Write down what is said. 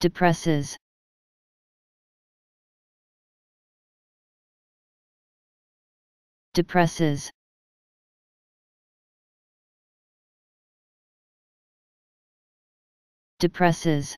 depresses. Depresses. Depresses.